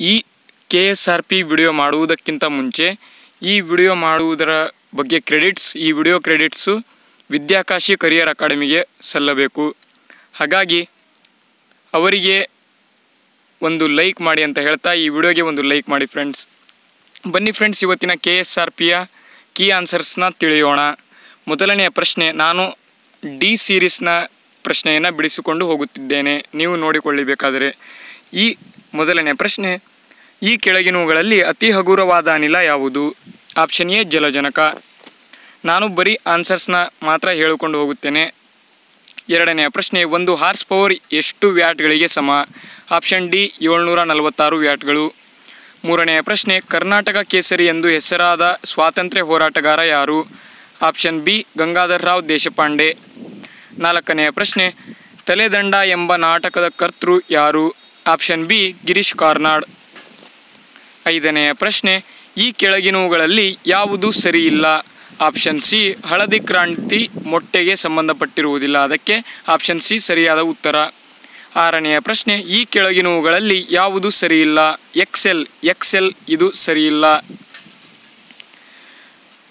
ಈ K S R P video ಮಾಡುವುದಕ್ಕಿಂತ ಮುಂಚೆ, ಈ ವಿಡಿಯೋ ಮಾಡುವುದರ ಬಗ್ಗೆ ಕ್ರೆಡಿಟ್ಸ್ ಈ ವಿಡಿಯೋ ಕ್ರೆಡಿಟ್ಸು ವಿದ್ಯಾಕಾಶಿ ಕರಿಯರ್ ಅಕಾಡೆಮಿಗೆ ಸಲ್ಲಬೇಕು. ಹಾಗಾಗಿ, ಅವರಿಗೆ ಒಂದು ಲೈಕ್ ಮಾಡಿ ಅಂತ ಹೇಳ್ತಾ ಈ ವಿಡಿಯೋಗೆ ಒಂದು ಲೈಕ್ ಮಾಡಿ ಫ್ರೆಂಡ್ಸ್ ಬನ್ನಿ ಫ್ರೆಂಡ್ಸ್ ಇವತ್ತಿನ ಕೆ ಎಸ್ ಆರ್ ಪಿಯ ಕೀ ಆನ್ಸರ್ಸ್ನ ತಿಳಿಯೋಣ. ಮೊದಲನೆಯ ಪ್ರಶ್ನೆ, ನಾನು ಡಿ ಸೀರೀಸ್ನ ಪ್ರಶ್ನೆಯನ್ನು ಬಿಡಿಸಿಕೊಂಡು ಹೋಗುತ್ತಿದ್ದೇನೆ. ನೀವು ನೋಡಿಕೊಳ್ಳಬೇಕಾದರೆ ಈ ಮೊದಲನೇ ಪ್ರಶ್ನೆ, ಈ ಕೆಳಗಿನವುಗಳಲ್ಲಿ ಅತಿ ಹಗುರವಾದ ಅನಿಲ ಯಾವುದು? ಆಪ್ಷನ್ ಎ, ಜಲಜನಕ. ನಾನು ಬರೀ ಆನ್ಸರ್ಸ್ನ ಮಾತ್ರ ಹೇಳಿಕೊಂಡು ಹೋಗುತ್ತೇನೆ. ಎರಡನೆಯ ಪ್ರಶ್ನೆ, ಒಂದು ಹಾರ್ಸ್ ಪವರ್ ಎಷ್ಟು ವ್ಯಾಟ್ಗಳಿಗೆ ಸಮ? ಆಪ್ಷನ್ ಡಿ, ಏಳ್ನೂರ ನಲವತ್ತಾರು ವ್ಯಾಟ್ಗಳು. ಮೂರನೆಯ ಪ್ರಶ್ನೆ, ಕರ್ನಾಟಕ ಕೇಸರಿ ಎಂದು ಹೆಸರಾದ ಸ್ವಾತಂತ್ರ್ಯ ಹೋರಾಟಗಾರ ಯಾರು? Option B, Gangadhar Rao Deshpande. ನಾಲ್ಕನೆಯ ಪ್ರಶ್ನೆ, ತಲೆದಂಡ ಎಂಬ ನಾಟಕದ ಕರ್ತೃ ಯಾರು? Option B, Girish Karnad. ಐದನೆಯ ಪ್ರಶ್ನೆ, ಈ ಕೆಳಗಿನವುಗಳಲ್ಲಿ ಯಾವುದು ಸರಿಯಿಲ್ಲ? ಆಪ್ಷನ್ ಸಿ, ಹಳದಿ ಕ್ರಾಂತಿ ಮೊಟ್ಟೆಗೆ ಸಂಬಂಧಪಟ್ಟಿರುವುದಿಲ್ಲ. ಅದಕ್ಕೆ ಆಪ್ಷನ್ ಸಿ, ಸರಿಯಾದ ಉತ್ತರ. ಆರನೆಯ ಪ್ರಶ್ನೆ, ಈ ಕೆಳಗಿನವುಗಳಲ್ಲಿ ಯಾವುದು ಸರಿಯಿಲ್ಲ? ಎಕ್ಸೆಲ್ ಎಕ್ಸೆಲ್ ಇದು ಸರಿಯಿಲ್ಲ.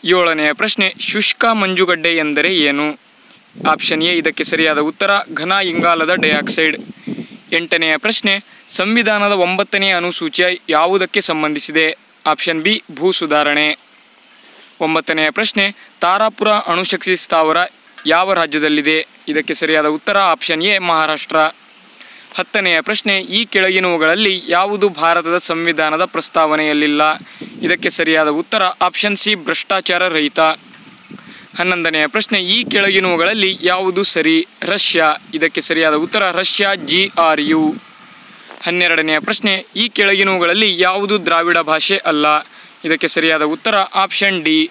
ಏಳನೆಯ ಪ್ರಶ್ನೆ, ಶುಷ್ಕ ಮಂಜುಗಡ್ಡೆ ಎಂದರೆ ಏನು? ಆಪ್ಷನ್ ಎ, ಇದಕ್ಕೆ ಸರಿಯಾದ ಉತ್ತರ, ಘನ ಇಂಗಾಲದ ಡೈಆಕ್ಸೈಡ್. ಎಂಟನೆಯ ಪ್ರಶ್ನೆ, ಸಂವಿಧಾನದ ಒಂಬತ್ತನೆಯ ಅನುಸೂಚಿಯ ಯಾವುದಕ್ಕೆ ಸಂಬಂಧಿಸಿದೆ? ಆಪ್ಷನ್ ಬಿ, ಭೂ ಸುಧಾರಣೆ. ಒಂಬತ್ತನೆಯ ಪ್ರಶ್ನೆ, ತಾರಾಪುರ ಅಣುಶಕ್ತಿ ಸ್ಥಾವರ ಯಾವ ರಾಜ್ಯದಲ್ಲಿದೆ? ಇದಕ್ಕೆ ಸರಿಯಾದ ಉತ್ತರ ಆಪ್ಷನ್ ಎ, ಮಹಾರಾಷ್ಟ್ರ. ಹತ್ತನೆಯ ಪ್ರಶ್ನೆ, ಈ ಕೆಳಗಿನವುಗಳಲ್ಲಿ ಯಾವುದು ಭಾರತದ ಸಂವಿಧಾನದ ಪ್ರಸ್ತಾವನೆಯಲ್ಲಿಲ್ಲ? ಇದಕ್ಕೆ ಸರಿಯಾದ ಉತ್ತರ ಆಪ್ಷನ್ ಸಿ, ಭ್ರಷ್ಟಾಚಾರ ರಹಿತ. ಹನ್ನೊಂದನೆಯ ಪ್ರಶ್ನೆ, ಈ ಕೆಳಗಿನವುಗಳಲ್ಲಿ ಯಾವುದು ಸರಿ? ರಷ್ಯಾ. ಇದಕ್ಕೆ ಸರಿಯಾದ ಉತ್ತರ ರಷ್ಯಾ ಜಿ ಆರ್ ಯು ಹನ್ನೆರಡನೆಯ ಪ್ರಶ್ನೆ, ಈ ಕೆಳಗಿನವುಗಳಲ್ಲಿ ಯಾವುದು ದ್ರಾವಿಡ ಭಾಷೆ ಅಲ್ಲ? ಇದಕ್ಕೆ ಸರಿಯಾದ ಉತ್ತರ ಆಪ್ಷನ್ ಡಿ.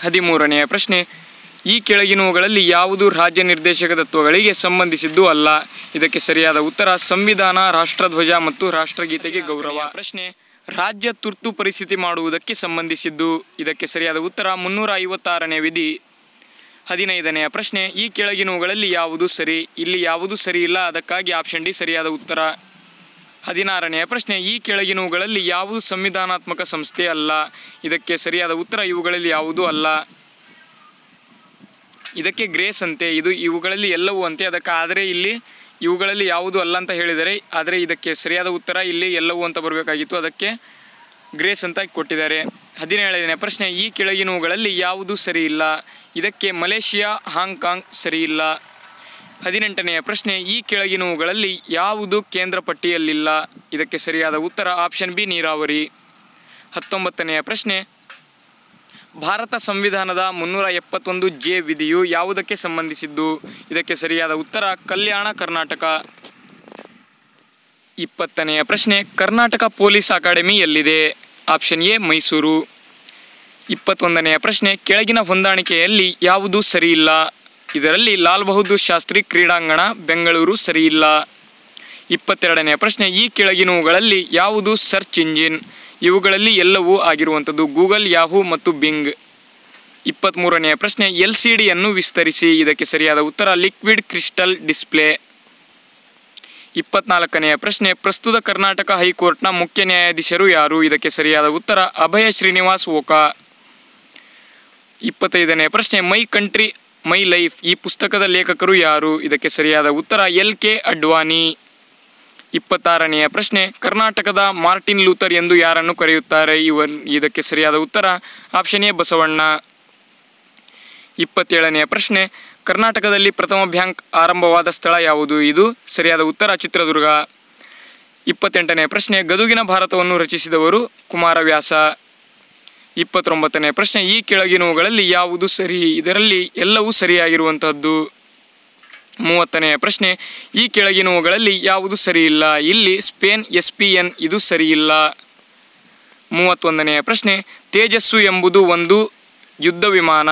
ಹದಿಮೂರನೆಯ ಪ್ರಶ್ನೆ, ಈ ಕೆಳಗಿನವುಗಳಲ್ಲಿ ಯಾವುದು ರಾಜ್ಯ ನಿರ್ದೇಶಕ ತತ್ವಗಳಿಗೆ ಸಂಬಂಧಿಸಿದ್ದು ಅಲ್ಲ? ಇದಕ್ಕೆ ಸರಿಯಾದ ಉತ್ತರ ಸಂವಿಧಾನ, ರಾಷ್ಟ್ರಧ್ವಜ ಮತ್ತು ರಾಷ್ಟ್ರಗೀತೆಗೆ ಗೌರವ. ಪ್ರಶ್ನೆ ರಾಜ್ಯ ತುರ್ತು ಪರಿಸ್ಥಿತಿ ಮಾಡುವುದಕ್ಕೆ ಸಂಬಂಧಿಸಿದ್ದು ಇದಕ್ಕೆ ಸರಿಯಾದ ಉತ್ತರ ಮುನ್ನೂರ ಐವತ್ತಾರನೇ ವಿಧಿ. ಹದಿನೈದನೆಯ ಪ್ರಶ್ನೆ, ಈ ಕೆಳಗಿನವುಗಳಲ್ಲಿ ಯಾವುದು ಸರಿ? ಇಲ್ಲಿ ಯಾವುದು ಸರಿ ಇಲ್ಲ, ಅದಕ್ಕಾಗಿ ಆಪ್ಷನ್ ಡಿ ಸರಿಯಾದ ಉತ್ತರ. ಹದಿನಾರನೆಯ ಪ್ರಶ್ನೆ, ಈ ಕೆಳಗಿನವುಗಳಲ್ಲಿ ಯಾವುದು ಸಂವಿಧಾನಾತ್ಮಕ ಸಂಸ್ಥೆ ಅಲ್ಲ? ಇದಕ್ಕೆ ಸರಿಯಾದ ಉತ್ತರ ಇವುಗಳಲ್ಲಿ ಯಾವುದೂ ಅಲ್ಲ. ಇದಕ್ಕೆ ಗ್ರೇಸ್ ಅಂತೆ, ಇದು ಇವುಗಳಲ್ಲಿ ಎಲ್ಲವೂ ಅಂತೆ, ಅದಕ್ಕೆ ಆದರೆ ಇಲ್ಲಿ ಇವುಗಳಲ್ಲಿ ಯಾವುದು ಅಲ್ಲ ಅಂತ ಹೇಳಿದರೆ, ಆದರೆ ಇದಕ್ಕೆ ಸರಿಯಾದ ಉತ್ತರ ಇಲ್ಲಿ ಎಲ್ಲವೂ ಅಂತ ಬರಬೇಕಾಗಿತ್ತು. ಅದಕ್ಕೆ ಗ್ರೇಸ್ ಅಂತ ಕೊಟ್ಟಿದ್ದಾರೆ. ಹದಿನೇಳನೇ ಪ್ರಶ್ನೆ, ಈ ಕೆಳಗಿನವುಗಳಲ್ಲಿ ಯಾವುದು ಸರಿ ಇಲ್ಲ ಇದಕ್ಕೆ ಮಲೇಷಿಯಾ, ಹಾಂಗ್ಕಾಂಗ್ ಸರಿ ಇಲ್ಲ ಹದಿನೆಂಟನೆಯ ಪ್ರಶ್ನೆ, ಈ ಕೆಳಗಿನವುಗಳಲ್ಲಿ ಯಾವುದು ಕೇಂದ್ರ ಪಟ್ಟಿಯಲ್ಲಿಲ್ಲ? ಇದಕ್ಕೆ ಸರಿಯಾದ ಉತ್ತರ ಆಪ್ಷನ್ ಬಿ ನೀರಾವರಿ. ಹತ್ತೊಂಬತ್ತನೆಯ ಪ್ರಶ್ನೆ ಭಾರತ ಸಂವಿಧಾನದ ಮುನ್ನೂರ ಎಪ್ಪತ್ತೊಂದು ಜೆ ವಿಧಿಯು ಯಾವುದಕ್ಕೆ ಸಂಬಂಧಿಸಿದ್ದು? ಇದಕ್ಕೆ ಸರಿಯಾದ ಉತ್ತರ ಕಲ್ಯಾಣ ಕರ್ನಾಟಕ. ಇಪ್ಪತ್ತನೆಯ ಪ್ರಶ್ನೆ, ಕರ್ನಾಟಕ ಪೊಲೀಸ್ ಅಕಾಡೆಮಿ ಎಲ್ಲಿದೆ? Option A, Mysuru. ಇಪ್ಪತ್ತೊಂದನೆಯ ಪ್ರಶ್ನೆ, ಕೆಳಗಿನ ಹೊಂದಾಣಿಕೆಯಲ್ಲಿ ಯಾವುದು ಸರಿಯಿಲ್ಲ? ಇದರಲ್ಲಿ ಲಾಲ್ ಬಹದ್ದೂರ್ ಶಾಸ್ತ್ರಿ ಕ್ರೀಡಾಂಗಣ, ಬೆಂಗಳೂರು ಸರಿಯಿಲ್ಲ. ಇಪ್ಪತ್ತೆರಡನೆಯ ಪ್ರಶ್ನೆ, ಈ ಕೆಳಗಿನವುಗಳಲ್ಲಿ ಯಾವುದು ಸರ್ಚ್ ಇಂಜಿನ್? ಇವುಗಳಲ್ಲಿ ಎಲ್ಲವೂ ಆಗಿರುವಂಥದ್ದು. ಗೂಗಲ್, ಯಾಹೂ ಮತ್ತು ಬಿಂಗ್. ಇಪ್ಪತ್ತ್ಮೂರನೆಯ ಪ್ರಶ್ನೆ ಎಲ್ ಸಿ ಡಿಯನ್ನು ವಿಸ್ತರಿಸಿ. ಇದಕ್ಕೆ ಸರಿಯಾದ ಉತ್ತರ, ಲಿಕ್ವಿಡ್ ಕ್ರಿಸ್ಟಲ್ ಡಿಸ್ಪ್ಲೇ. ಇಪ್ಪತ್ನಾಲ್ಕನೆಯ ಪ್ರಶ್ನೆ, ಪ್ರಸ್ತುತ ಕರ್ನಾಟಕ ಹೈಕೋರ್ಟ್ನ ಮುಖ್ಯ ನ್ಯಾಯಾಧೀಶರು ಯಾರು? ಇದಕ್ಕೆ ಸರಿಯಾದ ಉತ್ತರ, ಅಭಯ ಶ್ರೀನಿವಾಸ್ ಓಕಾ. ಇಪ್ಪತ್ತೈದನೆಯ ಪ್ರಶ್ನೆ, ಮೈ ಕಂಟ್ರಿ, ಮೈ ಲೈಫ್ ಈ ಪುಸ್ತಕದ ಲೇಖಕರು ಯಾರು? ಇದಕ್ಕೆ ಸರಿಯಾದ ಉತ್ತರ, ಎಲ್ ಕೆ ಅಡ್ವಾನಿ ಇಪ್ಪತ್ತಾರನೆಯ ಪ್ರಶ್ನೆ, ಕರ್ನಾಟಕದ ಮಾರ್ಟಿನ್ ಲೂಥರ್ ಎಂದು ಯಾರನ್ನು ಕರೆಯುತ್ತಾರೆ? ಇವನ್ ಇದಕ್ಕೆ ಸರಿಯಾದ ಉತ್ತರ, ಆಪ್ಷನ್ ಎ, ಬಸವಣ್ಣ. ಇಪ್ಪತ್ತೇಳನೆಯ ಪ್ರಶ್ನೆ, ಕರ್ನಾಟಕದಲ್ಲಿ ಪ್ರಥಮ ಬ್ಯಾಂಕ್ ಆರಂಭವಾದ ಸ್ಥಳ ಯಾವುದು? ಇದು ಸರಿಯಾದ ಉತ್ತರ, ಚಿತ್ರದುರ್ಗ. ಇಪ್ಪತ್ತೆಂಟನೆಯ ಪ್ರಶ್ನೆ, ಗದುಗಿನ ಭಾರತವನ್ನು ರಚಿಸಿದವರು ಕುಮಾರವ್ಯಾಸ. ಇಪ್ಪತ್ತೊಂಬತ್ತನೇ ಪ್ರಶ್ನೆ, ಈ ಕೆಳಗಿನವುಗಳಲ್ಲಿ ಯಾವುದು ಸರಿ? ಇದರಲ್ಲಿ ಎಲ್ಲವೂ ಸರಿಯಾಗಿರುವಂತಹದ್ದು. ಮೂವತ್ತನೆಯ ಪ್ರಶ್ನೆ, ಈ ಕೆಳಗಿನವುಗಳಲ್ಲಿ ಯಾವುದು ಸರಿಯಿಲ್ಲ? ಇಲ್ಲಿ ಸ್ಪೇನ್ ಎಸ್ ಪಿ ಎನ್ ಇದು ಸರಿಯಿಲ್ಲ. ಮೂವತ್ತೊಂದನೆಯ ಪ್ರಶ್ನೆ, ತೇಜಸ್ಸು ಎಂಬುದು ಒಂದು ಯುದ್ಧ ವಿಮಾನ.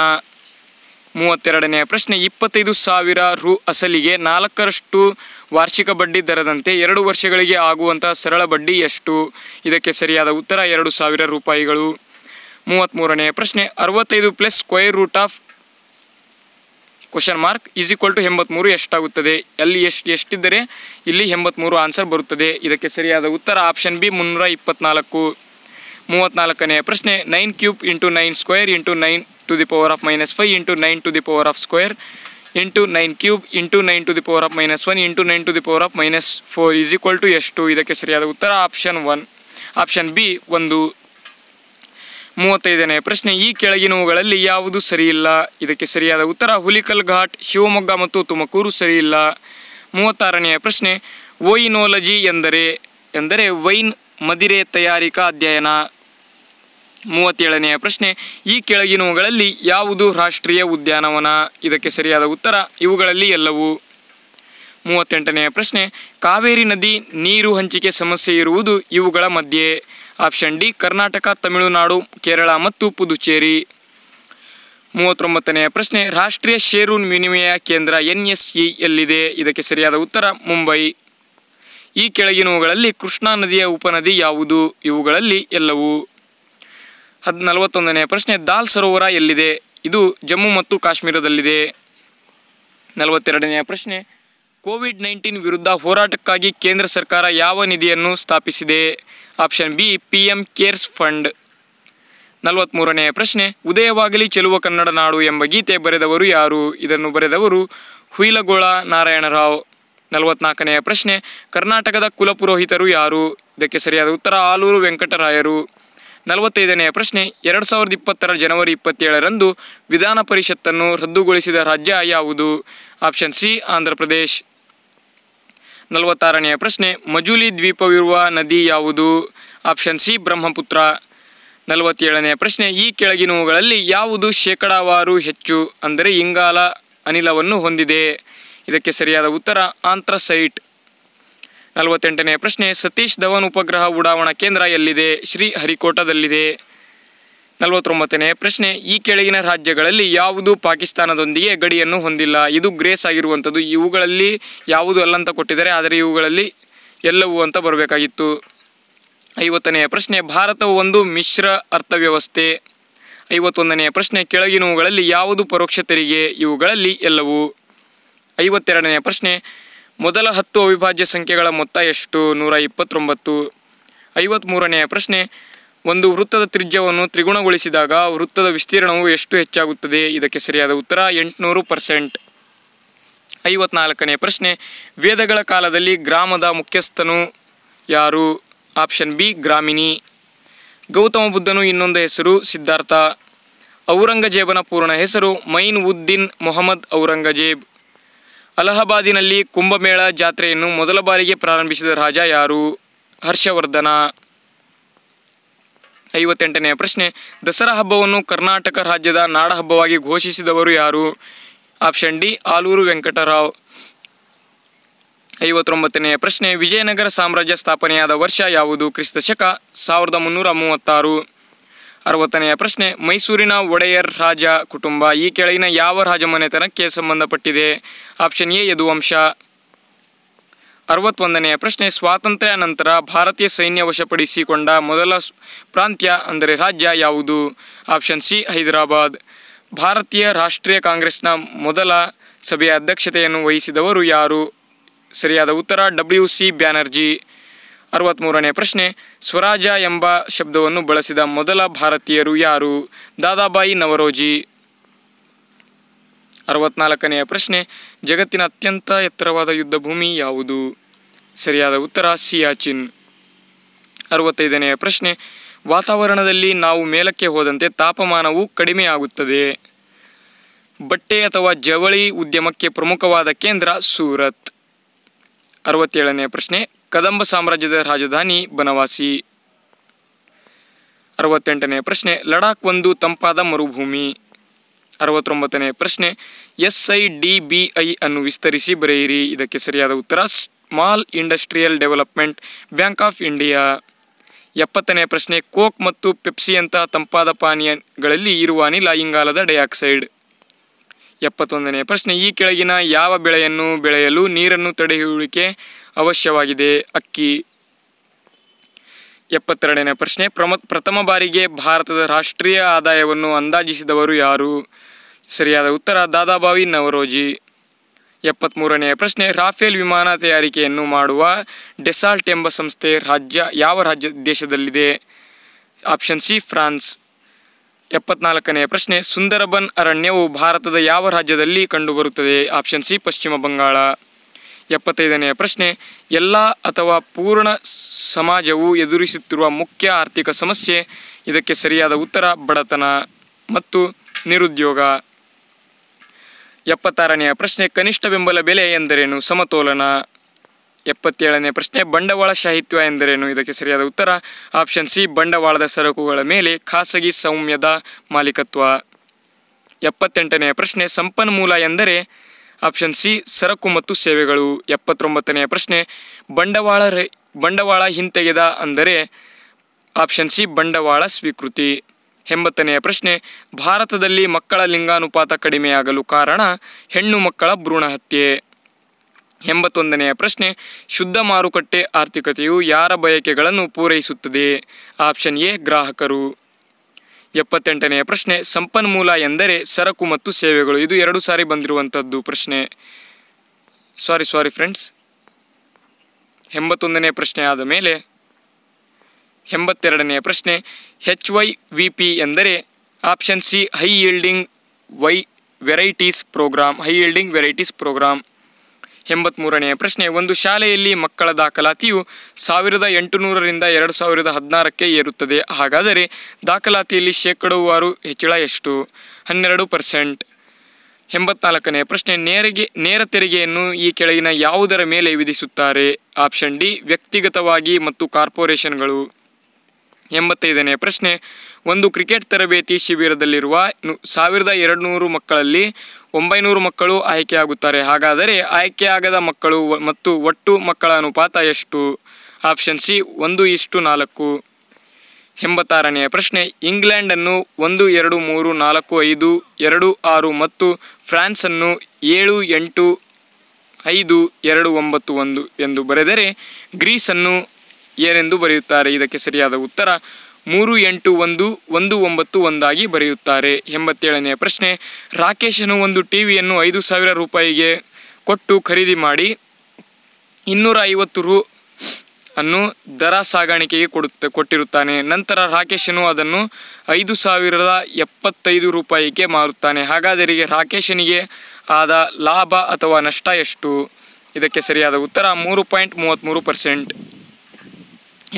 ಮೂವತ್ತೆರಡನೆಯ ಪ್ರಶ್ನೆ, ಇಪ್ಪತ್ತೈದು ಸಾವಿರ ರು ಅಸಲಿಗೆ ನಾಲ್ಕರಷ್ಟು ವಾರ್ಷಿಕ ಬಡ್ಡಿ ದರದಂತೆ ಎರಡು ವರ್ಷಗಳಿಗೆ ಆಗುವಂತಹ ಸರಳ ಬಡ್ಡಿ ಎಷ್ಟು? ಇದಕ್ಕೆ ಸರಿಯಾದ ಉತ್ತರ, ಎರಡು ಸಾವಿರ ರೂಪಾಯಿಗಳು. ಮೂವತ್ತ್ಮೂರನೆಯ ಪ್ರಶ್ನೆ, ಅರವತ್ತೈದು plus square root of question mark is equal to ಎಂಬತ್ಮೂರು ಎಷ್ಟಾಗುತ್ತದೆ? ಅಲ್ಲಿ ಎಷ್ಟು, ಎಷ್ಟಿದ್ದರೆ ಇಲ್ಲಿ ಎಂಬತ್ಮೂರು ಆನ್ಸರ್ ಬರುತ್ತದೆ. ಇದಕ್ಕೆ ಸರಿಯಾದ ಉತ್ತರ ಆಪ್ಷನ್ ಬಿ ಮುನ್ನೂರ ಇಪ್ಪತ್ನಾಲ್ಕು. ಮೂವತ್ತ್ನಾಲ್ಕನೆಯ ಪ್ರಶ್ನೆ nine cube into nine square into nine to the power of minus five into nine to the power of square into nine cube into nine to the power of minus one into nine to the power of minus four is equal to ಎಷ್ಟು? ಇದಕ್ಕೆ ಸರಿಯಾದ ಉತ್ತರ option one option B ಒಂದು. ಮೂವತ್ತೈದನೇ ಪ್ರಶ್ನೆ, ಈ ಕೆಳಗಿನವುಗಳಲ್ಲಿ ಯಾವುದು ಸರಿಯಿಲ್ಲ? ಇದಕ್ಕೆ ಸರಿಯಾದ ಉತ್ತರ ಹುಲಿಕಲ್ ಘಾಟ್ ಶಿವಮೊಗ್ಗ ಮತ್ತು ತುಮಕೂರು ಸರಿಯಿಲ್ಲ. ಮೂವತ್ತಾರನೆಯ ಪ್ರಶ್ನೆ, ವೈನೋಲಜಿ ಎಂದರೆ ಎಂದರೆ ವೈನ್ ಮದಿರೆ ತಯಾರಿಕಾ ಅಧ್ಯಯನ? ಮೂವತ್ತೇಳನೆಯ ಪ್ರಶ್ನೆ, ಈ ಕೆಳಗಿನವುಗಳಲ್ಲಿ ಯಾವುದು ರಾಷ್ಟ್ರೀಯ ಉದ್ಯಾನವನ? ಇದಕ್ಕೆ ಸರಿಯಾದ ಉತ್ತರ, ಇವುಗಳಲ್ಲಿ ಎಲ್ಲವೂ. ಮೂವತ್ತೆಂಟನೆಯ ಪ್ರಶ್ನೆ, ಕಾವೇರಿ ನದಿ ನೀರು ಹಂಚಿಕೆ ಸಮಸ್ಯೆ ಇರುವುದು ಇವುಗಳ ಮಧ್ಯೆ? ಆಪ್ಷನ್ ಡಿ, ಕರ್ನಾಟಕ, ತಮಿಳುನಾಡು, ಕೇರಳ ಮತ್ತು ಪುದುಚೇರಿ. ಮೂವತ್ತೊಂಬತ್ತನೆಯ ಪ್ರಶ್ನೆ, ರಾಷ್ಟ್ರೀಯ ಷೇರು ವಿನಿಮಯ ಕೇಂದ್ರ ಎನ್ ಎಸ್ ಇ ಎಲ್ಲಿದೆ? ಇದಕ್ಕೆ ಸರಿಯಾದ ಉತ್ತರ, ಮುಂಬೈ. ಈ ಕೆಳಗಿನವುಗಳಲ್ಲಿ ಕೃಷ್ಣಾ ನದಿಯ ಉಪನದಿ ಯಾವುದು? ಇವುಗಳಲ್ಲಿ ಎಲ್ಲವು. ಹದ್, ನಲವತ್ತೊಂದನೆಯ ಪ್ರಶ್ನೆ, ದಾಲ್ ಸರೋವರ ಎಲ್ಲಿದೆ? ಇದು ಜಮ್ಮು ಮತ್ತು ಕಾಶ್ಮೀರದಲ್ಲಿದೆ. ನಲವತ್ತೆರಡನೆಯ ಪ್ರಶ್ನೆ, ಕೋವಿಡ್ ನೈನ್ಟೀನ್ ವಿರುದ್ಧ ಹೋರಾಟಕ್ಕಾಗಿ ಕೇಂದ್ರ ಸರ್ಕಾರ ಯಾವ ನಿಧಿಯನ್ನು ಸ್ಥಾಪಿಸಿದೆ? Option B P M cares fund. ನಲವತ್ತ್ಮೂರನೆಯ ಪ್ರಶ್ನೆ, ಉದಯವಾಗಲಿ ಚೆಲುವ ಕನ್ನಡ ನಾಡು ಎಂಬ ಗೀತೆ ಬರೆದವರು ಯಾರು? ಇದನ್ನು ಬರೆದವರು ಹುಯಿಲಗೋಳ ನಾರಾಯಣರಾವ್. ನಲವತ್ನಾಲ್ಕನೆಯ ಪ್ರಶ್ನೆ, ಕರ್ನಾಟಕದ ಕುಲಪುರೋಹಿತರು ಯಾರು? ಇದಕ್ಕೆ ಸರಿಯಾದ ಉತ್ತರ, ಆಲೂರು ವೆಂಕಟರಾಯರು. ನಲವತ್ತೈದನೆಯ ಪ್ರಶ್ನೆ, ಎರಡು ಸಾವಿರದ ಇಪ್ಪತ್ತರ ಜನವರಿ ಇಪ್ಪತ್ತೇಳರಂದು ವಿಧಾನ ಪರಿಷತ್ತನ್ನು ರದ್ದುಗೊಳಿಸಿದ ರಾಜ್ಯ ಯಾವುದು? Option C, Andhra Pradesh. ನಲವತ್ತಾರನೆಯ ಪ್ರಶ್ನೆ, ಮಜುಲಿ ದ್ವೀಪವಿರುವ ನದಿ ಯಾವುದು? Option C, Brahmaputra. ನಲವತ್ತೇಳನೆಯ ಪ್ರಶ್ನೆ, ಈ ಕೆಳಗಿನವುಗಳಲ್ಲಿ ಯಾವುದು ಶೇಕಡಾವಾರು ಹೆಚ್ಚು? ಅಂದರೆ ಇಂಗಾಲ ಅನಿಲವನ್ನು ಹೊಂದಿದೆ. ಇದಕ್ಕೆ ಸರಿಯಾದ ಉತ್ತರ, ಆಂಥ್ರಸೈಟ್. ನಲವತ್ತೆಂಟನೆಯ ಪ್ರಶ್ನೆ, ಸತೀಶ್ ಧವನ್ ಉಪಗ್ರಹ ಉಡಾವಣಾ ಕೇಂದ್ರ ಎಲ್ಲಿದೆ? ಶ್ರೀ ಹರಿಕೋಟದಲ್ಲಿದೆ ನಲವತ್ತೊಂಬತ್ತನೆಯ ಪ್ರಶ್ನೆ, ಈ ಕೆಳಗಿನ ರಾಜ್ಯಗಳಲ್ಲಿ ಯಾವುದು ಪಾಕಿಸ್ತಾನದೊಂದಿಗೆ ಗಡಿಯನ್ನು ಹೊಂದಿಲ್ಲ? ಇದು ಗ್ರೇಸ್ ಆಗಿರುವಂಥದ್ದು. ಇವುಗಳಲ್ಲಿ ಯಾವುದು ಅಲ್ಲ ಅಂತ ಕೊಟ್ಟಿದ್ದಾರೆ, ಆದರೆ ಇವುಗಳಲ್ಲಿ ಎಲ್ಲವೂ ಅಂತ ಬರಬೇಕಾಗಿತ್ತು. ಐವತ್ತನೆಯ ಪ್ರಶ್ನೆ, ಭಾರತವು ಒಂದು ಮಿಶ್ರ ಅರ್ಥವ್ಯವಸ್ಥೆ. ಐವತ್ತೊಂದನೆಯ ಪ್ರಶ್ನೆ, ಕೆಳಗಿನವುಗಳಲ್ಲಿ ಯಾವುದು ಪರೋಕ್ಷ ತೆರಿಗೆ? ಇವುಗಳಲ್ಲಿ ಎಲ್ಲವೂ. ಐವತ್ತೆರಡನೆಯ ಪ್ರಶ್ನೆ, ಮೊದಲ ಹತ್ತು ಅವಿಭಾಜ್ಯ ಸಂಖ್ಯೆಗಳ ಮೊತ್ತ ಎಷ್ಟು? ನೂರ ಇಪ್ಪತ್ತೊಂಬತ್ತು. ಐವತ್ತ್ಮೂರನೆಯ ಪ್ರಶ್ನೆ ಒಂದು ವೃತ್ತದ ತ್ರಿಜ್ಯವನ್ನು ತ್ರಿಗುಣಗೊಳಿಸಿದಾಗ ವೃತ್ತದ ವಿಸ್ತೀರ್ಣವು ಎಷ್ಟು ಹೆಚ್ಚಾಗುತ್ತದೆ? ಇದಕ್ಕೆ ಸರಿಯಾದ ಉತ್ತರ ಎಂಟುನೂರು ಪರ್ಸೆಂಟ್. ಐವತ್ನಾಲ್ಕನೇ ಪ್ರಶ್ನೆ. ವೇದಗಳ ಕಾಲದಲ್ಲಿ ಗ್ರಾಮದ ಮುಖ್ಯಸ್ಥನು ಯಾರು? ಆಪ್ಷನ್ ಬಿ, ಗ್ರಾಮಿಣಿ. ಗೌತಮ ಬುದ್ಧನು ಇನ್ನೊಂದು ಹೆಸರು, ಸಿದ್ಧಾರ್ಥ. ಔರಂಗಜೇಬನ ಪೂರ್ಣ ಹೆಸರು ಮೈನ್ ಉದ್ದೀನ್ ಮೊಹಮ್ಮದ್ ಔರಂಗಜೇಬ್. ಅಲಹಾಬಾದಿನಲ್ಲಿ ಕುಂಭಮೇಳ ಜಾತ್ರೆಯನ್ನು ಮೊದಲ ಬಾರಿಗೆ ಪ್ರಾರಂಭಿಸಿದ ರಾಜ ಯಾರು? ಹರ್ಷವರ್ಧನ. ಐವತ್ತೆಂಟನೆಯ ಪ್ರಶ್ನೆ, ದಸರಾ ಹಬ್ಬವನ್ನು ಕರ್ನಾಟಕ ರಾಜ್ಯದ ನಾಡ ಹಬ್ಬವಾಗಿ ಘೋಷಿಸಿದವರು ಯಾರು? Option D, Aluru Venkata Rao. ಐವತ್ತೊಂಬತ್ತನೆಯ ಪ್ರಶ್ನೆ, ವಿಜಯನಗರ ಸಾಮ್ರಾಜ್ಯ ಸ್ಥಾಪನೆಯಾದ ವರ್ಷ ಯಾವುದು? ಕ್ರಿಸ್ತ ಶಕ, ಸಾವಿರದ ಮುನ್ನೂರ ಮೂವತ್ತಾರು. ಅರವತ್ತನೆಯ ಪ್ರಶ್ನೆ, ಮೈಸೂರಿನ ಒಡೆಯರ್ ರಾಜ ಕುಟುಂಬ ಈ ಕೆಳಗಿನ ಯಾವ ರಾಜಮನೆತನಕ್ಕೆ ಸಂಬಂಧಪಟ್ಟಿದೆ? Option A, Yaduvamsha. ಅರವತ್ತೊಂದನೆಯ ಪ್ರಶ್ನೆ, ಸ್ವಾತಂತ್ರ್ಯ ನಂತರ ಭಾರತೀಯ ಸೈನ್ಯ ವಶಪಡಿಸಿಕೊಂಡ ಮೊದಲ ಪ್ರಾಂತ್ಯ ಅಂದರೆ ರಾಜ್ಯ ಯಾವುದು? Option C, Hyderabad. ಭಾರತೀಯ ರಾಷ್ಟ್ರೀಯ ಕಾಂಗ್ರೆಸ್ನ ಮೊದಲ ಸಭೆಯ ಅಧ್ಯಕ್ಷತೆಯನ್ನು ವಹಿಸಿದವರು ಯಾರು? ಸರಿಯಾದ ಉತ್ತರ, ಡಬ್ಲ್ಯೂ ಸಿ ಬ್ಯಾನರ್ಜಿ. ಅರವತ್ತ್ಮೂರನೇ ಪ್ರಶ್ನೆ, ಸ್ವರಾಜ ಎಂಬ ಶಬ್ದವನ್ನು ಬಳಸಿದ ಮೊದಲ ಭಾರತೀಯರು ಯಾರು? ದಾದಾಬಾಯಿ ನವರೋಜಿ. ಅರವತ್ನಾಲ್ಕನೆಯ ಪ್ರಶ್ನೆ, ಜಗತ್ತಿನ ಅತ್ಯಂತ ಎತ್ತರವಾದ ಯುದ್ಧ ಭೂಮಿ ಯಾವುದು? ಸರಿಯಾದ ಉತ್ತರ ಸಿಯಾಚಿನ್ ಅರವತ್ತೈದನೆಯ ಪ್ರಶ್ನೆ, ವಾತಾವರಣದಲ್ಲಿ ನಾವು ಮೇಲಕ್ಕೆ ಹೋದಂತೆ ತಾಪಮಾನವು ಕಡಿಮೆಯಾಗುತ್ತದೆ. ಬಟ್ಟೆ ಅಥವಾ ಜವಳಿ ಉದ್ಯಮಕ್ಕೆ ಪ್ರಮುಖವಾದ ಕೇಂದ್ರ ಸೂರತ್. ಅರವತ್ತೇಳನೆಯ ಪ್ರಶ್ನೆ, ಕದಂಬ ಸಾಮ್ರಾಜ್ಯದ ರಾಜಧಾನಿ ಬನವಾಸಿ. ಅರವತ್ತೆಂಟನೆಯ ಪ್ರಶ್ನೆ, ಲಡಾಖ್ ಒಂದು ತಂಪಾದ ಮರುಭೂಮಿ. ಅರವತ್ತೊಂಬತ್ತನೇ ಪ್ರಶ್ನೆ, S I D B I ಅನ್ನು ವಿಸ್ತರಿಸಿ ಬರೆಯಿರಿ. ಇದಕ್ಕೆ ಸರಿಯಾದ ಉತ್ತರ small industrial development bank of India ಎಪ್ಪತ್ತನೇ ಪ್ರಶ್ನೆ ಕೋಕ್ ಮತ್ತು ಪೆಪ್ಸಿಯಂತಹ ತಂಪಾದ ಪಾನೀಯಗಳಲ್ಲಿ ಇರುವ ಅನಿಲ ಇಂಗಾಲದ ಡೈಆಕ್ಸೈಡ್. ಎಪ್ಪತ್ತೊಂದನೇ ಪ್ರಶ್ನೆ, ಈ ಕೆಳಗಿನ ಯಾವ ಬೆಳೆಯನ್ನು ಬೆಳೆಯಲು ನೀರನ್ನು ತಡೆಯುವಿಕೆ ಅವಶ್ಯವಾಗಿದೆ? ಅಕ್ಕಿ. ಎಪ್ಪತ್ತೆರಡನೇ ಪ್ರಶ್ನೆ, ಪ್ರಮ, ಪ್ರಥಮ ಬಾರಿಗೆ ಭಾರತದ ರಾಷ್ಟ್ರೀಯ ಆದಾಯವನ್ನು ಅಂದಾಜಿಸಿದವರು ಯಾರು? ಸರಿಯಾದ ಉತ್ತರ, ದಾದಾಬಾವಿ ನವರೋಜಿ. ಎಪ್ಪತ್ತ್ಮೂರನೆಯ ಪ್ರಶ್ನೆ, ರಾಫೇಲ್ ವಿಮಾನ ತಯಾರಿಕೆಯನ್ನು ಮಾಡುವ ಡೆಸಾಲ್ಟ್ ಎಂಬ ಸಂಸ್ಥೆ ರಾಜ್ಯ ಯಾವ ರಾಜ್ಯ ದೇಶದಲ್ಲಿದೆ? Option C, France. ಎಪ್ಪತ್ನಾಲ್ಕನೆಯ ಪ್ರಶ್ನೆ, ಸುಂದರಬನ್ ಅರಣ್ಯವು ಭಾರತದ ಯಾವ ರಾಜ್ಯದಲ್ಲಿ ಕಂಡುಬರುತ್ತದೆ? ಆಪ್ಷನ್ ಸಿ, ಪಶ್ಚಿಮ ಬಂಗಾಳ. ಎಪ್ಪತ್ತೈದನೆಯ ಪ್ರಶ್ನೆ, ಎಲ್ಲ ಅಥವಾ ಪೂರ್ಣ ಸಮಾಜವು ಎದುರಿಸುತ್ತಿರುವ ಮುಖ್ಯ ಆರ್ಥಿಕ ಸಮಸ್ಯೆ, ಇದಕ್ಕೆ ಸರಿಯಾದ ಉತ್ತರ ಬಡತನ ಮತ್ತು ನಿರುದ್ಯೋಗ. ಎಪ್ಪತ್ತಾರನೆಯ ಪ್ರಶ್ನೆ, ಕನಿಷ್ಠ ಬೆಂಬಲ ಬೆಲೆ ಎಂದರೇನು? ಸಮತೋಲನ. ಎಪ್ಪತ್ತೇಳನೇ ಪ್ರಶ್ನೆ, ಬಂಡವಾಳ ಸಾಹಿತ್ಯ ಎಂದರೇನು? ಇದಕ್ಕೆ ಸರಿಯಾದ ಉತ್ತರ, ಆಪ್ಷನ್ ಸಿ, ಬಂಡವಾಳದ ಸರಕುಗಳ ಮೇಲೆ ಖಾಸಗಿ ಸೌಮ್ಯದ ಮಾಲೀಕತ್ವ. ಎಪ್ಪತ್ತೆಂಟನೆಯ ಪ್ರಶ್ನೆ, ಸಂಪನ್ಮೂಲ ಎಂದರೆ? ಆಪ್ಷನ್ ಸಿ, ಸರಕು ಮತ್ತು ಸೇವೆಗಳು. ಎಪ್ಪತ್ತೊಂಬತ್ತನೆಯ ಪ್ರಶ್ನೆ, ಬಂಡವಾಳ ಬಂಡವಾಳ ಹಿಂತೆಗೆದ ಅಂದರೆ? ಆಪ್ಷನ್ ಸಿ, ಬಂಡವಾಳ ಸ್ವೀಕೃತಿ. ಎಂಬತ್ತನೆಯ ಪ್ರಶ್ನೆ, ಭಾರತದಲ್ಲಿ ಮಕ್ಕಳ ಲಿಂಗಾನುಪಾತ ಕಡಿಮೆಯಾಗಲು ಕಾರಣ ಹೆಣ್ಣು ಮಕ್ಕಳ ಭ್ರೂಣ ಹತ್ಯೆ. ಎಂಬತ್ತೊಂದನೆಯ ಪ್ರಶ್ನೆ, ಶುದ್ಧ ಮಾರುಕಟ್ಟೆ ಆರ್ಥಿಕತೆಯು ಯಾರ ಬಯಕೆಗಳನ್ನು ಪೂರೈಸುತ್ತದೆ? ಆಪ್ಷನ್ ಎ, ಗ್ರಾಹಕರು. ಎಪ್ಪತ್ತೆಂಟನೆಯ ಪ್ರಶ್ನೆ, ಸಂಪನ್ಮೂಲ ಎಂದರೆ ಸರಕು ಮತ್ತು ಸೇವೆಗಳು, ಇದು ಎರಡು ಸಾರಿ ಬಂದಿರುವಂಥದ್ದು ಪ್ರಶ್ನೆ. ಸಾರಿ ಸಾರಿ ಫ್ರೆಂಡ್ಸ್ ಎಂಬತ್ತೊಂದನೇ ಪ್ರಶ್ನೆ ಆದ ಮೇಲೆ ಎಂಬತ್ತೆರಡನೆಯ ಪ್ರಶ್ನೆ ಹೆಚ್ ವೈ ವಿ ಪಿ ಎಂದರೆ option C high yielding Y varieties programme high yielding varieties programme ಎಂಬತ್ತ್ಮೂರನೆಯ ಪ್ರಶ್ನೆ, ಒಂದು ಶಾಲೆಯಲ್ಲಿ ಮಕ್ಕಳ ದಾಖಲಾತಿಯು ಸಾವಿರದ ಎಂಟುನೂರರಿಂದ ಎರಡು ಸಾವಿರದ ಹದಿನಾರಕ್ಕೆ ಏರುತ್ತದೆ. ಹಾಗಾದರೆ ದಾಖಲಾತಿಯಲ್ಲಿ ಶೇಕಡವಾರು ಹೆಚ್ಚಳ ಎಷ್ಟು? ಹನ್ನೆರಡು ಪರ್ಸೆಂಟ್. ಎಂಬತ್ನಾಲ್ಕನೆಯ ಪ್ರಶ್ನೆ, ನೇರಿಗೆ, ನೇರ ತೆರಿಗೆಯನ್ನು ಈ ಕೆಳಗಿನ ಯಾವುದರ ಮೇಲೆ ವಿಧಿಸುತ್ತಾರೆ? ಆಪ್ಷನ್ ಡಿ ವ್ಯಕ್ತಿಗತವಾಗಿ ಮತ್ತು ಕಾರ್ಪೊರೇಷನ್ಗಳು. ಎಂಬತ್ತೈದನೆಯ ಪ್ರಶ್ನೆ. ಒಂದು ಕ್ರಿಕೆಟ್ ತರಬೇತಿ ಶಿಬಿರದಲ್ಲಿರುವ ಸಾವಿರದ ಎರಡುನೂರು ಮಕ್ಕಳಲ್ಲಿ ಒಂಬೈನೂರು ಮಕ್ಕಳು ಆಯ್ಕೆಯಾಗುತ್ತಾರೆ. ಹಾಗಾದರೆ ಆಯ್ಕೆಯಾಗದ ಮಕ್ಕಳು ಮತ್ತು ಒಟ್ಟು ಮಕ್ಕಳ ಅನುಪಾತ ಎಷ್ಟು? ಆಪ್ಷನ್ ಸಿ, ಒಂದು ಇಷ್ಟು ನಾಲ್ಕು. ಎಂಬತ್ತಾರನೆಯ ಪ್ರಶ್ನೆ. ಇಂಗ್ಲೆಂಡನ್ನು ಒಂದು, ಎರಡು, ಮೂರು, ನಾಲ್ಕು, ಐದು, ಎರಡು, ಆರು ಮತ್ತು ಫ್ರಾನ್ಸನ್ನು ಏಳು, ಎಂಟು, ಐದು, ಎರಡು, ಒಂಬತ್ತು, ಒಂದು ಎಂದು ಬರೆದರೆ ಗ್ರೀಸನ್ನು ಏನೆಂದು ಬರೆಯುತ್ತಾರೆ? ಇದಕ್ಕೆ ಸರಿಯಾದ ಉತ್ತರ ಮೂರು ಎಂಟು ಒಂದು ಒಂದು ಒಂಬತ್ತು ಒಂದಾಗಿ ಬರೆಯುತ್ತಾರೆ. ಎಂಬತ್ತೇಳನೆಯ ಪ್ರಶ್ನೆ, ರಾಕೇಶನು ಒಂದು ಟಿ ವಿಯನ್ನು ಐದು ಸಾವಿರ ರೂಪಾಯಿಗೆ ಕೊಟ್ಟು ಖರೀದಿ ಮಾಡಿ ಇನ್ನೂರ ಐವತ್ತು ರು ಅನ್ನು ದರ ಸಾಗಾಣಿಕೆಗೆ ಕೊಡುತ್ತ ಕೊಟ್ಟಿರುತ್ತಾನೆ. ನಂತರ ರಾಕೇಶನು ಅದನ್ನು ಐದು ಸಾವಿರದ ಎಪ್ಪತ್ತೈದು ರೂಪಾಯಿಗೆ ಮಾರುತ್ತಾನೆ. ಹಾಗಾದರೆ ರಾಕೇಶನಿಗೆ ಆದ ಲಾಭ ಅಥವಾ ನಷ್ಟ ಎಷ್ಟು? ಇದಕ್ಕೆ ಸರಿಯಾದ ಉತ್ತರ ಮೂರು ಪಾಯಿಂಟ್ ಮೂವತ್ತ್ಮೂರು ಪರ್ಸೆಂಟ್.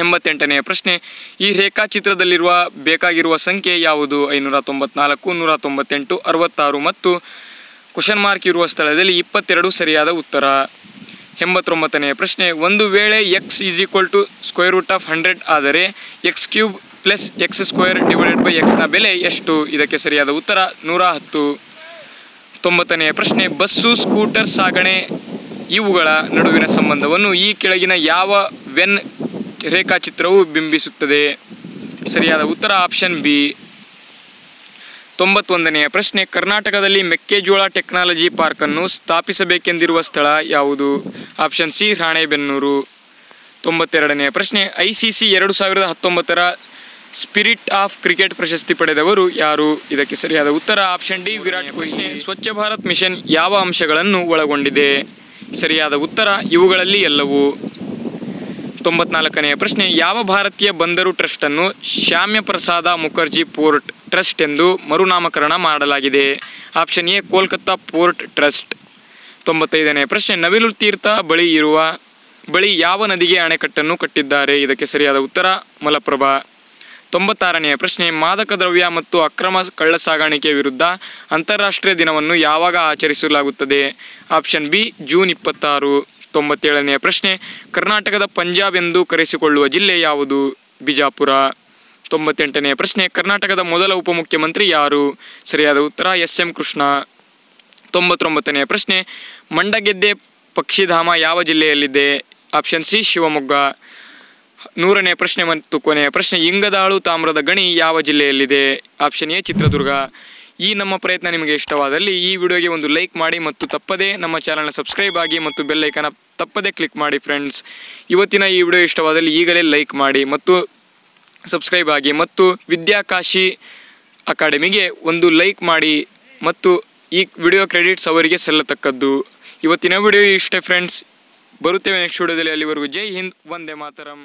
ಎಂಬತ್ತೆಂಟನೆಯ ಪ್ರಶ್ನೆ, ಈ ರೇಖಾಚಿತ್ರದಲ್ಲಿರುವ ಬೇಕಾಗಿರುವ ಸಂಖ್ಯೆ ಯಾವುದು? ಐನೂರ ತೊಂಬತ್ನಾಲ್ಕು ನೂರ ತೊಂಬತ್ತೆಂಟು ಅರವತ್ತಾರು ಮತ್ತು ಕ್ವಶನ್ ಮಾರ್ಕ್ ಇರುವ ಸ್ಥಳದಲ್ಲಿ ಇಪ್ಪತ್ತೆರಡು ಸರಿಯಾದ ಉತ್ತರ. ಎಂಬತ್ತೊಂಬತ್ತನೆಯ ಪ್ರಶ್ನೆ, ಒಂದು ವೇಳೆ X is equal to square root of hundred ಆದರೆ X cube plus X square divided by ಎಕ್ಸ್ನ ಬೆಲೆ ಎಷ್ಟು? ಇದಕ್ಕೆ ಸರಿಯಾದ ಉತ್ತರ, ನೂರ ಹತ್ತು. ತೊಂಬತ್ತನೆಯ ಪ್ರಶ್ನೆ, ಬಸ್ಸು, ಸ್ಕೂಟರ್, ಸಾಗಣೆ ಇವುಗಳ ನಡುವಿನ ಸಂಬಂಧವನ್ನು ಈ ಕೆಳಗಿನ ಯಾವ ವೆನ್ ರೇಖಾಚಿತ್ರವು ಬಿಂಬಿಸುತ್ತದೆ. ಸರಿಯಾದ ಉತ್ತರ ಆಪ್ಷನ್ ಬಿ. ತೊಂಬತ್ತೊಂದನೆಯ ಪ್ರಶ್ನೆ, ಕರ್ನಾಟಕದಲ್ಲಿ ಮೆಕ್ಕೆಜೋಳ ಟೆಕ್ನಾಲಜಿ ಪಾರ್ಕನ್ನು ಸ್ಥಾಪಿಸಬೇಕೆಂದಿರುವ ಸ್ಥಳ ಯಾವುದು? Option C, Ranebennur. ತೊಂಬತ್ತೆರಡನೆಯ ಪ್ರಶ್ನೆ, ಐ ಸಿ ಸಿ ಎರಡು ಸಾವಿರದ ಹತ್ತೊಂಬತ್ತರ ಸ್ಪಿರಿಟ್ ಆಫ್ ಕ್ರಿಕೆಟ್ ಪ್ರಶಸ್ತಿ ಪಡೆದವರು ಯಾರು? ಇದಕ್ಕೆ ಸರಿಯಾದ ಉತ್ತರ option D, Virat Kohli. Swachh Bharat mission ಯಾವ ಅಂಶಗಳನ್ನು ಒಳಗೊಂಡಿದೆ? ಸರಿಯಾದ ಉತ್ತರ ಇವುಗಳಲ್ಲಿ ಎಲ್ಲವೂ. ತೊಂಬತ್ನಾಲ್ಕನೆಯ ಪ್ರಶ್ನೆ, ಯಾವ ಭಾರತೀಯ ಬಂದರು ಟ್ರಸ್ಟನ್ನು ಶ್ಯಾಮ್ಯ ಪ್ರಸಾದ ಮುಖರ್ಜಿ ಪೋರ್ಟ್ ಟ್ರಸ್ಟ್ ಎಂದು ಮರುನಾಮಕರಣ ಮಾಡಲಾಗಿದೆ? Option A, Kolkata port trust. ತೊಂಬತ್ತೈದನೆಯ ಪ್ರಶ್ನೆ, ನವಿಲು ತೀರ್ಥ ಬಳಿ ಇರುವ, ಬಳಿ ಯಾವ ನದಿಗೆ ಅಣೆಕಟ್ಟನ್ನು ಕಟ್ಟಿದ್ದಾರೆ? ಇದಕ್ಕೆ ಸರಿಯಾದ ಉತ್ತರ, ಮಲಪ್ರಭಾ. ತೊಂಬತ್ತಾರನೆಯ ಪ್ರಶ್ನೆ, ಮಾದಕ ದ್ರವ್ಯ ಮತ್ತು ಅಕ್ರಮ ಕಳ್ಳಸಾಗಾಣಿಕೆ ವಿರುದ್ಧ ಅಂತಾರಾಷ್ಟ್ರೀಯ ದಿನವನ್ನು ಯಾವಾಗ ಆಚರಿಸಲಾಗುತ್ತದೆ? ಆಪ್ಷನ್ ಬಿ, ಜೂನ್ ಇಪ್ಪತ್ತಾರು. ತೊಂಬತ್ತೇಳನೆಯ ಪ್ರಶ್ನೆ, ಕರ್ನಾಟಕದ ಪಂಜಾಬ್ ಎಂದು ಕರೆಸಿಕೊಳ್ಳುವ ಜಿಲ್ಲೆ ಯಾವುದು? ಬಿಜಾಪುರ. ತೊಂಬತ್ತೆಂಟನೆಯ ಪ್ರಶ್ನೆ, ಕರ್ನಾಟಕದ ಮೊದಲ ಉಪಮುಖ್ಯಮಂತ್ರಿ ಯಾರು? ಸರಿಯಾದ ಉತ್ತರ ಎಸ್ ಎಂ ಕೃಷ್ಣ. ತೊಂಬತ್ತೊಂಬತ್ತನೆಯ ಪ್ರಶ್ನೆ, ಮಂಡಗೆದ್ದೆ ಪಕ್ಷಿಧಾಮ ಯಾವ ಜಿಲ್ಲೆಯಲ್ಲಿದೆ? Option C, Shivamogga. ನೂರನೇ ಪ್ರಶ್ನೆ ಮತ್ತು ಕೊನೆಯ ಪ್ರಶ್ನೆ, ಇಂಗದಾಳು ತಾಮ್ರದ ಗಣಿ ಯಾವ ಜಿಲ್ಲೆಯಲ್ಲಿದೆ? Option A, Chitradurga. ಈ ನಮ್ಮ ಪ್ರಯತ್ನ ನಿಮಗೆ ಇಷ್ಟವಾದಲ್ಲಿ ಈ ವಿಡಿಯೋಗೆ ಒಂದು ಲೈಕ್ ಮಾಡಿ ಮತ್ತು ತಪ್ಪದೇ ನಮ್ಮ ಚಾನಲ್ನ ಸಬ್ಸ್ಕ್ರೈಬ್ ಆಗಿ ಮತ್ತು ಬೆಲ್ಲೈಕನ ತಪ್ಪದೇ ಕ್ಲಿಕ್ ಮಾಡಿ ಫ್ರೆಂಡ್ಸ್. ಇವತ್ತಿನ ಈ ವಿಡಿಯೋ ಇಷ್ಟವಾದಲ್ಲಿ ಈಗಲೇ ಲೈಕ್ ಮಾಡಿ ಮತ್ತು ಸಬ್ಸ್ಕ್ರೈಬ್ ಆಗಿ ಮತ್ತು ವಿದ್ಯಾಕಾಶಿ ಅಕಾಡೆಮಿಗೆ ಒಂದು ಲೈಕ್ ಮಾಡಿ ಮತ್ತು ಈ ವಿಡಿಯೋ ಕ್ರೆಡಿಟ್ಸ್ ಅವರಿಗೆ ಸಲ್ಲತಕ್ಕದ್ದು. ಇವತ್ತಿನ ವಿಡಿಯೋ ಇಷ್ಟೇ ಫ್ರೆಂಡ್ಸ್. ಬರುತ್ತೇವೆ ನೆಕ್ಸ್ಟ್ ವಿಡಿಯೋದಲ್ಲಿ. ಅಲ್ಲಿವರೆಗೂ ಜೈ ಹಿಂದ್. ವಂದೇ ಮಾತರಂ.